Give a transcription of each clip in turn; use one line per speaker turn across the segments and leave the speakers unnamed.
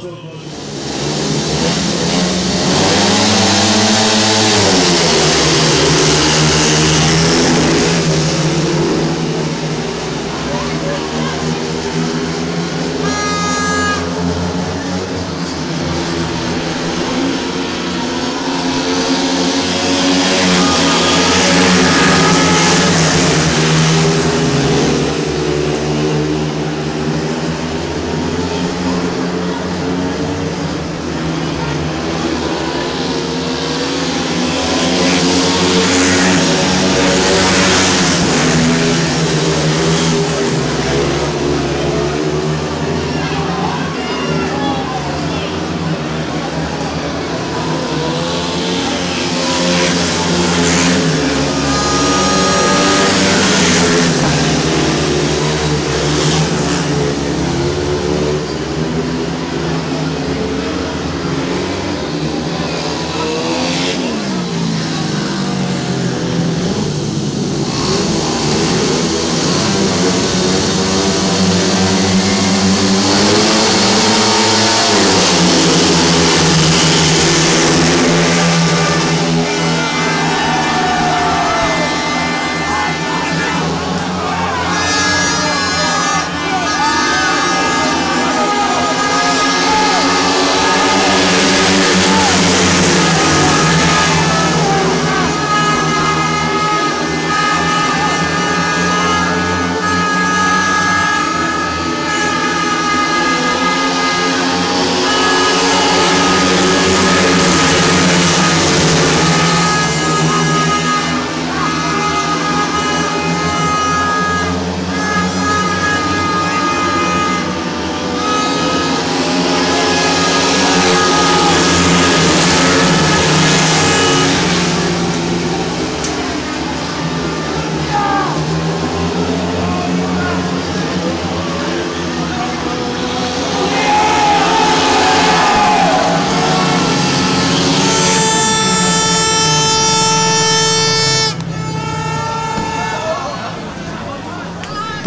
对对对。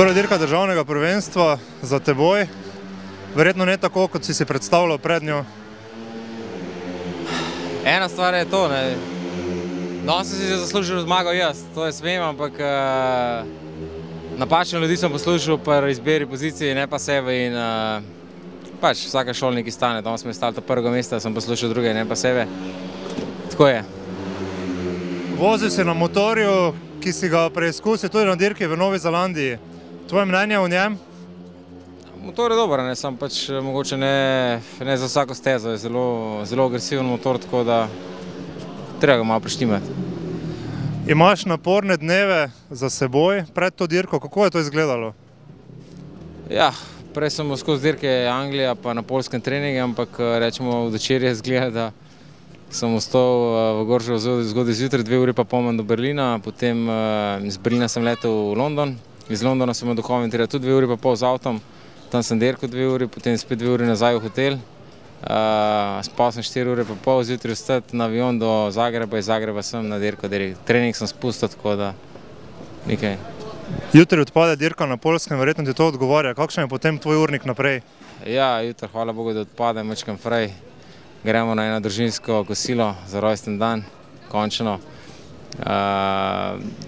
Prva dirka državnega prvenstva za teboj, verjetno ne tako, kot si si predstavljal pred njo.
Ena stvar je to, ne. Sem si zaslužil zmago jaz, to je smem, ampak uh, napačne ljudi sem poslušal pri izbiri pozicije, ne pa sebe in uh, pač vsaka šolnik stane. Danes smo stali to prvega mesta, sem poslušal druge, ne pa sebe. Tako je.
Vozil si na motorju, ki si ga preizkusil tudi na dirki v Novi Zelandiji. Tvoje mnenje o njem?
Motor je dober, ne, sem pač mogoče ne, ne za vsako stezo, je zelo, zelo agresiven motor, tako da treba ga malo prištimati.
Imaš naporne dneve za seboj pred to dirko, kako je to izgledalo?
Ja, prej sem skozi dirke Anglija pa na polskem treningu, ampak rečemo v večer je zgleda, da sem ostal v Goržu zgodaj zjutraj, dve uri pa pomen do Berlina, potem iz Berlina sem letel v London, iz Londona sem do Coventryja tudi dve uri pa pol z avtom, tam sem dirkal dve uri, potem spet dve uri nazaj v hotel, spal sem štiri ure pa pol, zjutraj vstati na avion do Zagreba, iz Zagreba sem na dirko, trening sem spustil, tako da nekaj.
Jutri odpade dirka na Poljskem, verjetno ti to odgovarja, kakšen je potem tvoj urnik naprej?
Ja, jutri, hvala Bogu, da odpadem večkrat prej, gremo na eno družinsko kosilo za rojsten dan, končno.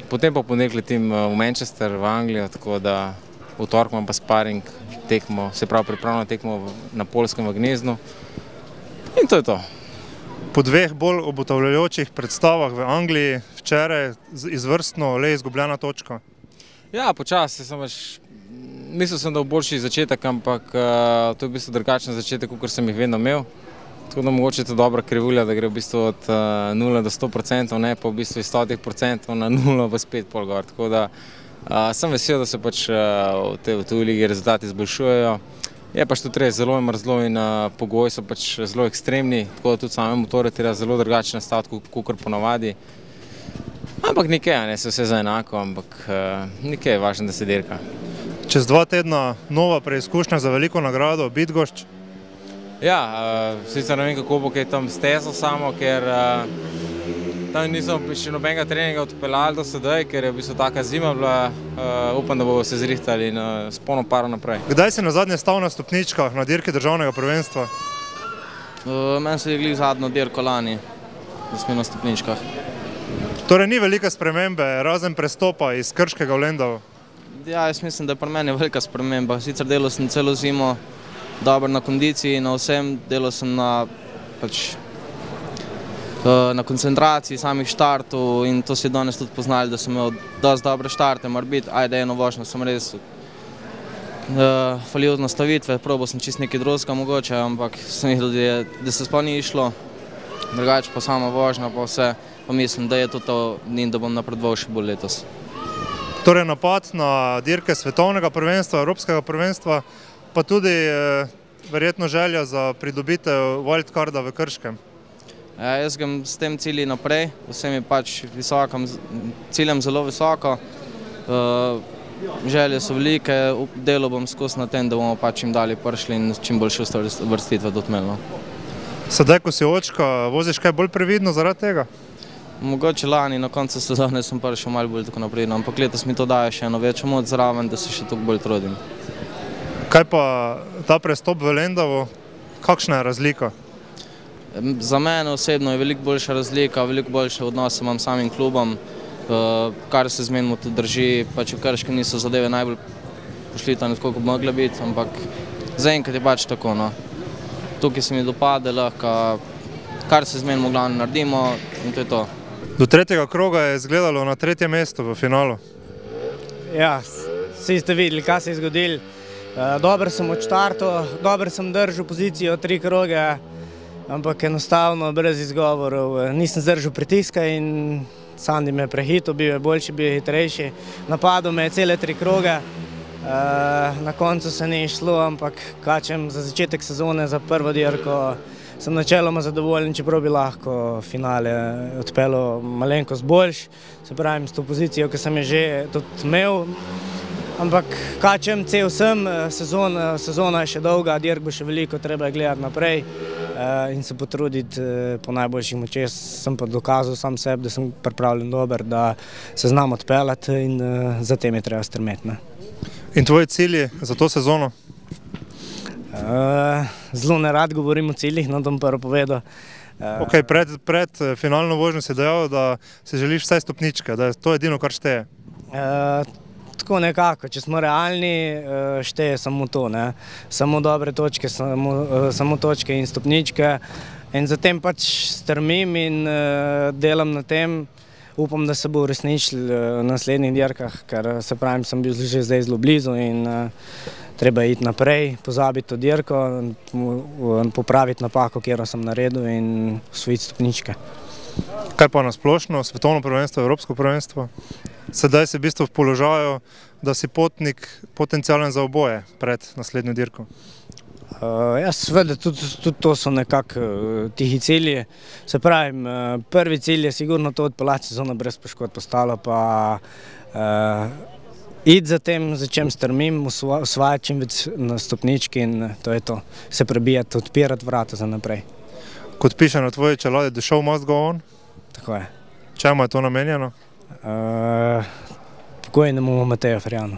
Potem pa ponedeljek letim v Manchester, v Anglijo, tako da v torek imam pa sparing tekmo, se pravi pripravljeno tekmo na Poljskem v Gneznu in to je to.
Po dveh bolj obotavljajočih predstavah v Angliji, včeraj izvrstno le izgubljena točka.
Ja, počasi sem pač, mislil sem, da bo boljši začetek, ampak to je v bistvu drugačen začetek, kakor sem jih vedno imel. Tako da mogoče je to dobra krivulja, da gre v bistvu od nule do sto procentov, ne pa v bistvu iz stotih procentov na nulo v spet pol gor. Tako da sem vesel, da se pač v tej ligi rezultati izboljšujejo. Je pač tudi res, zelo mrzlo in pogoji so pač zelo ekstremni, tako da tudi same motorje treba zelo drugače nastaviti, kakor ponavadi. Ampak nekaj, ne, se vse za enako, ampak nekaj je važno, da se dirka.
Čez dva tedna nova preizkušnja za veliko nagrado, Bidgošč.
Ja, sicer ne vem, kako bo kaj tam stezo samo, ker tam nisem še nobenega treninga odpeljal do sedaj, ker je v bistvu taka zima bila, upam, da bodo se zrihtali in s polno paro naprej.
Kdaj si nazadnje stal na stopničkah na dirki državnega prvenstva?
Meni se je glih zadnjo dirko lani, da smo na stopničkah.
Torej ni velike spremembe, razen prestopa iz Krškega v Lendavo?
Ja, jaz mislim, da je pri meni velika sprememba, sicer delal sem celo zimo dobro na kondiciji, na vsem, delal sem na pač na koncentraciji samih štartov in to si danes tudi poznali, da sem imel dosti dobre štarte, morebiti, ajde, eno vožnjo sem res falil od nastavitve, probal sem čisto nekaj drugega mogoče, ampak sem videl, da se sploh ni išlo, drugače pa sama vožnja pa vse, pa mislim, da je to to in da bom napredoval še bolj letos.
Torej napad na dirke svetovnega prvenstva, evropskega prvenstva, pa tudi verjetno želja za pridobitev wildcarda v Krškem.
Jaz grem s tem cilji naprej, vsem je pač visokim ciljem zelo visoko, želje so velike, delal bom skozi na tem, da bomo pač čim dalje prišli in čim boljše uvrstitve tudi imeli.
Sedaj, ko si očka, voziš kaj bolj previdno zaradi tega?
Mogoče lani na koncu sezone sem prišel malo bolj tako naprej, ampak letos mi to daje še eno večjo moč zraven, da se še toliko bolj trudim.
Kaj pa ta prestop v Lendavo, kakšna je razlika?
Za mene osebno je veliko boljša razlika, veliko boljše odnose imam s samim klubom, kar se zmenimo tudi drži, pač v Krškem niso zadeve najbolj pošli tam tako, kot bi mogle biti, ampak zaenkrat je pač tako, no. Tukaj se mi dopade, lahko kar se zmenimo, v glavnem naredimo in to je to.
Do tretjega kroga je izgledalo na tretje mesto v finalu.
Ja, vsi ste videli, kaj se je zgodilo. Dobro sem odštartal, dobro sem držal pozicijo tri kroge, ampak enostavno, brez izgovorov, nisem zdržal pritiska in Sandi me je prehitel, bil je boljši, bil je hitrejši. Napadal me je cele tri kroge, na koncu se ni izšlo, ampak kačem za začetek sezone, za prvo dirko sem načeloma zadovoljen, čeprav bi lahko finale odpeljal malenkost boljše, se pravim, s to pozicijo, ki sem jo že tudi imel. Ampak kačem, cel sem, sezona je še dolga, dirk bo še veliko, treba je gledati naprej in se potruditi po najboljših močeh. Sem pa dokazal sam sebi, da sem pripravljen dobro, da se znam odpeljati in za tem je treba stremeti.
In tvoji cilji za to sezono?
Zelo ne rad govorim o ciljih, no bom prvo povedal.
Okay, pred, pred eh, finalno vožnjo si dejal, da si želiš vsaj stopničke, da je to edino, kar šteje.
Tako nekako, če smo realni, uh, šteje samo to. Ne? Samo dobre točke, samo, samo točke in stopničke. In zatem pač strmim in uh, delam na tem. Upam, da se bo uresničil uh, v naslednjih dirkah, ker eh, se pravim, sem bil že zdaj zelo blizu in treba je iti naprej, pozabiti to dirko, popraviti napako, kjer sem naredil in osvojiti stopničke.
Kaj pa na splošno, svetovno prvenstvo, evropsko prvenstvo? Sedaj si v bistvu v položaju, da si potnik potencijalen za oboje pred naslednjo dirko.
Uh, ja, seveda, tudi, tudi to so nekako uh, tihi cilji. Se pravi, uh, prvi cilj je sigurno to odpeljati sezono brez poškodb, ostalo pa uh, iti za tem, za čem strmim, osvajati čim več na stopnički in to je to. Se prebijati, odpirati vrata za naprej.
Kot piše na tvoji čeladi, the show must go on.
Tako je.
Čemu je to namenjeno?
Е, такої не мов Фаріану.